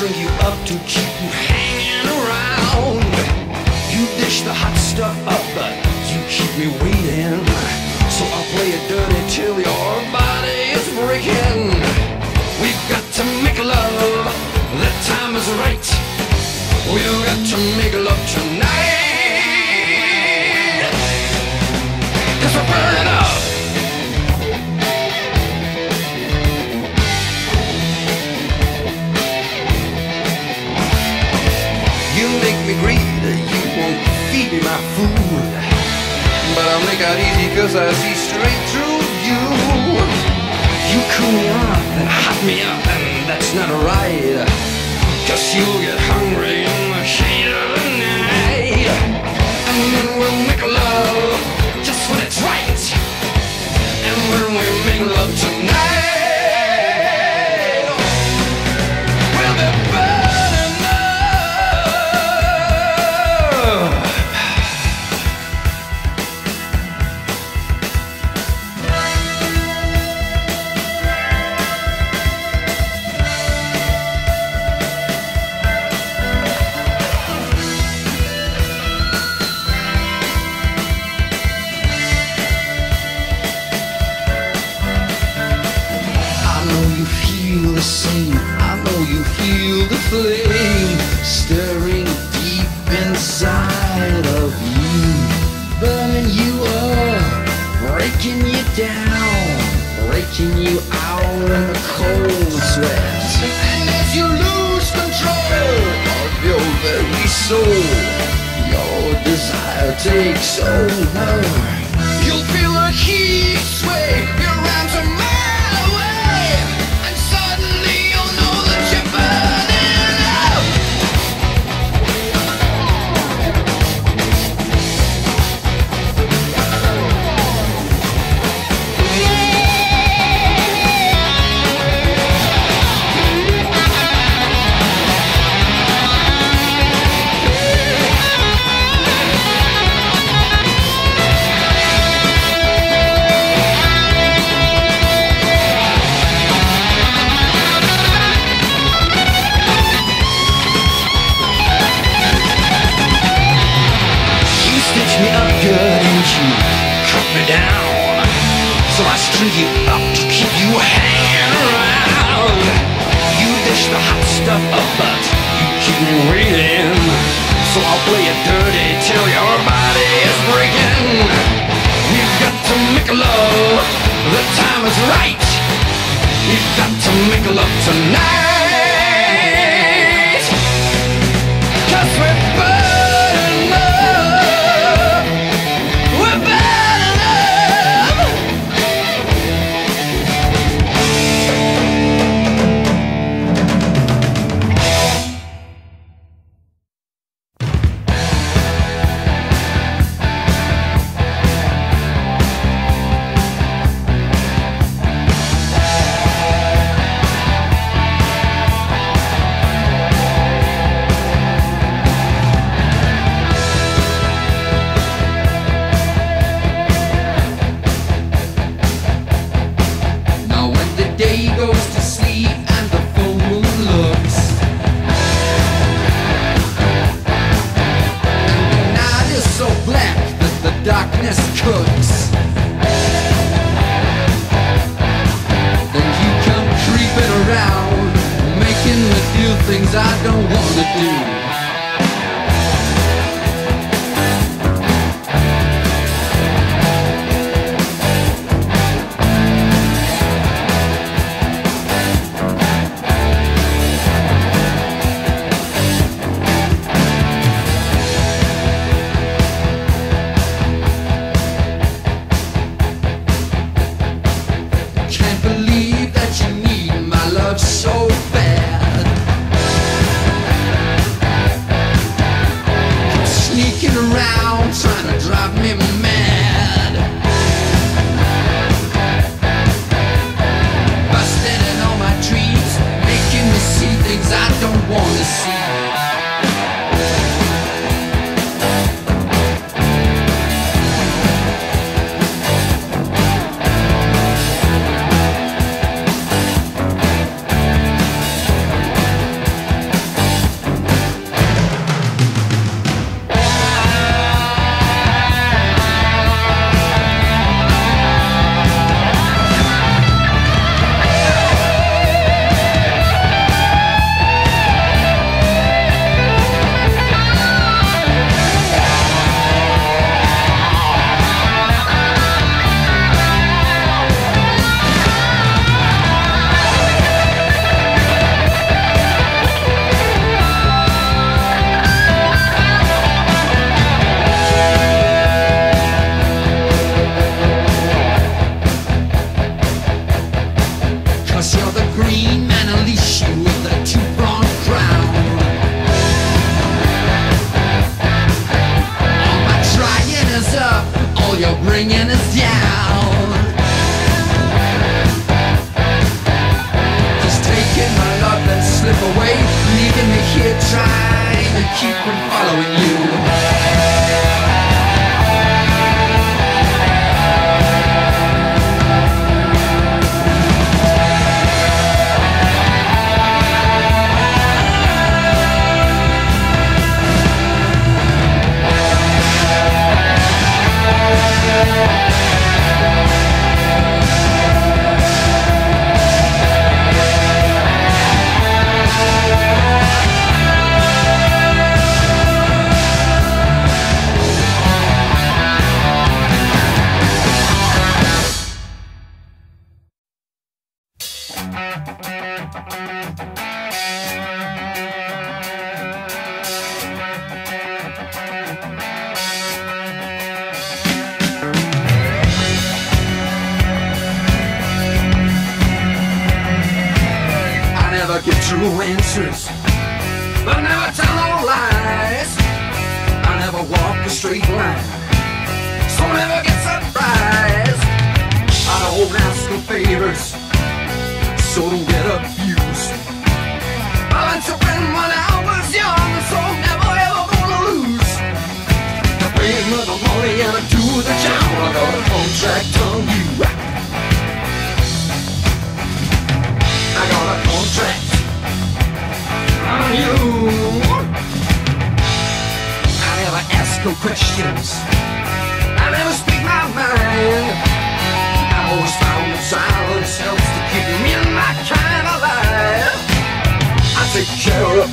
drink you up to keep you as I see straight through you. You cool me up and hot me up, and that's not right. Cause you home. You'll feel like heat.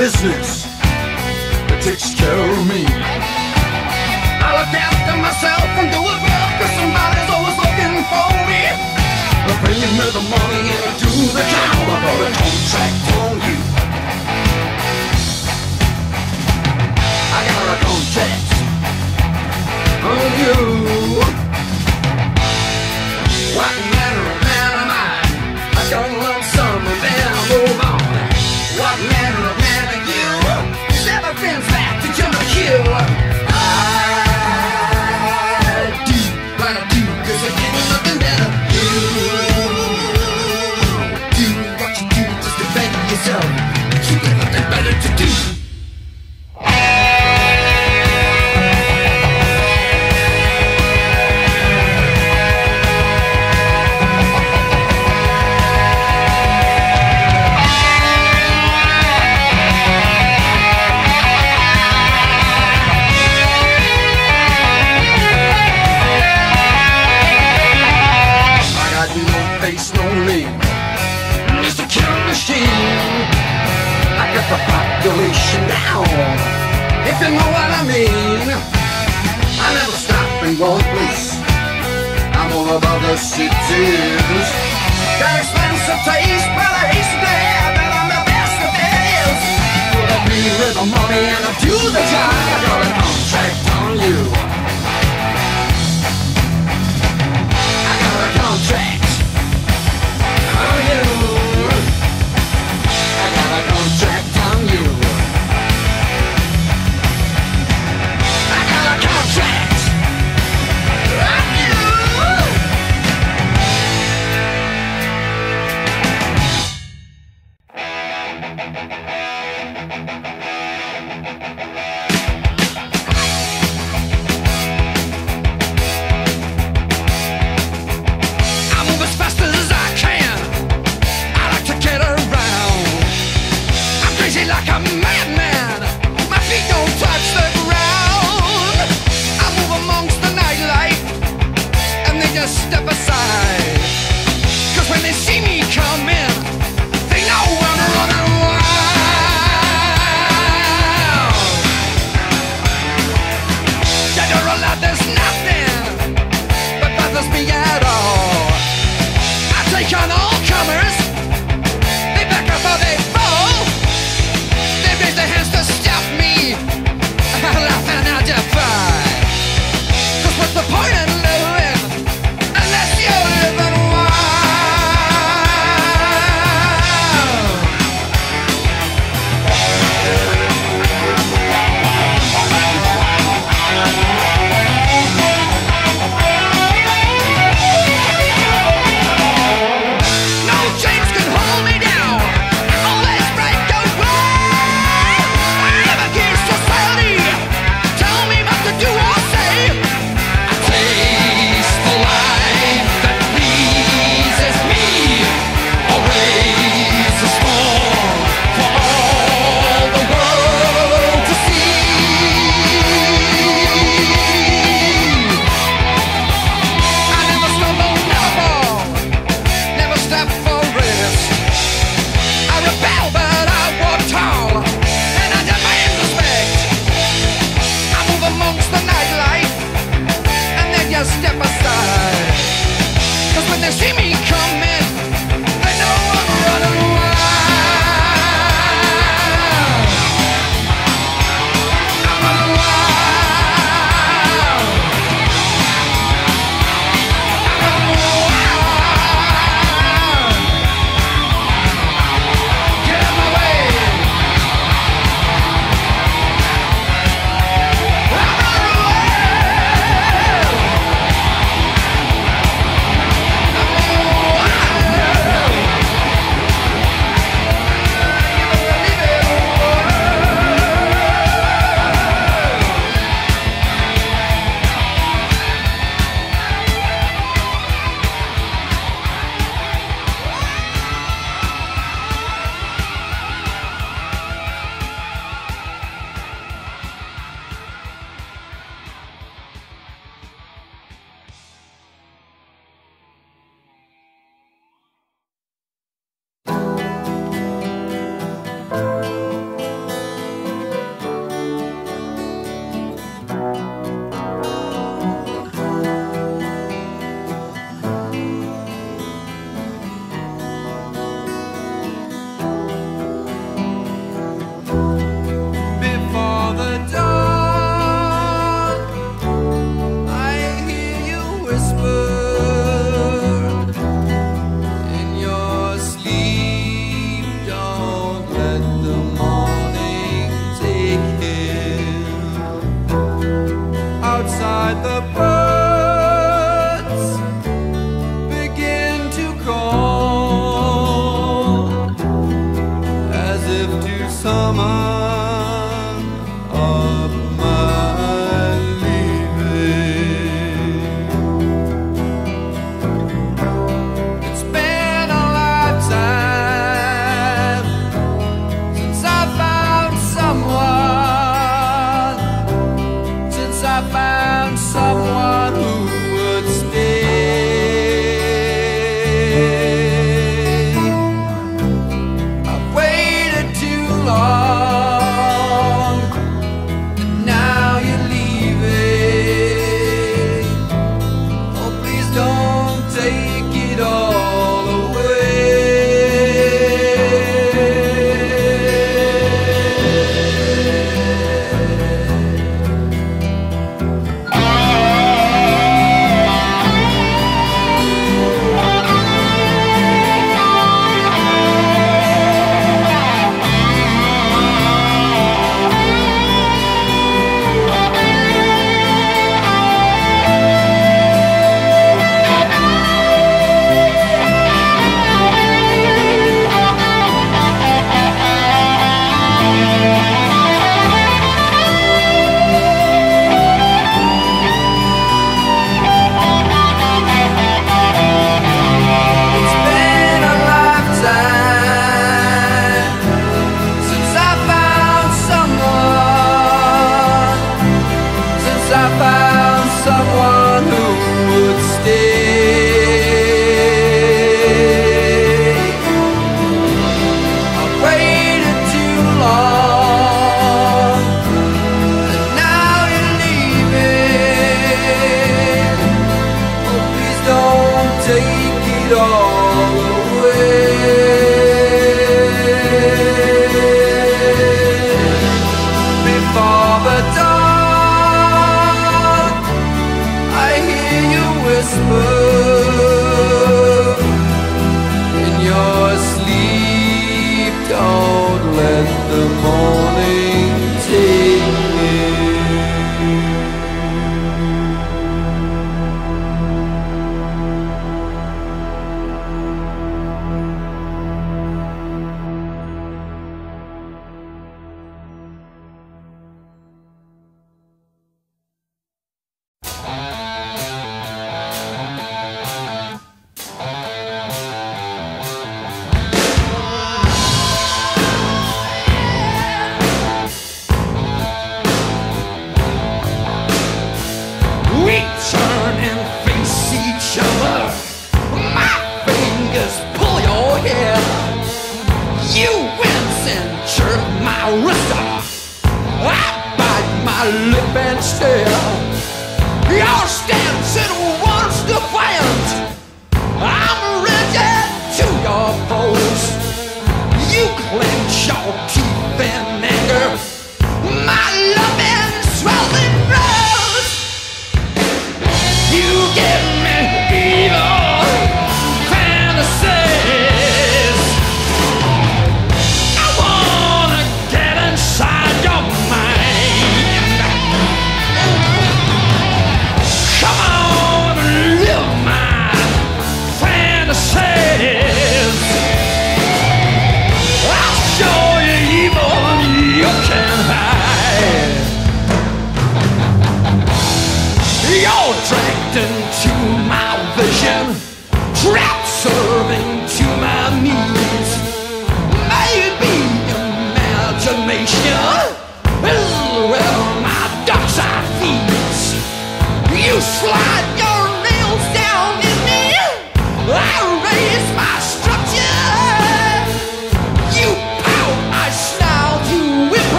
business that takes care of me. I look after myself and do it well, cause somebody's always looking for me. I bring me the money and I do the job. I got a contract on you. I got a contract on you. you. you know what I mean. I never stop and go to place I'm all about the cities Got expensive taste, but I hate to today That I'm the best of days Put a me with the money and I do the job. I got a contract on you. I got a contract.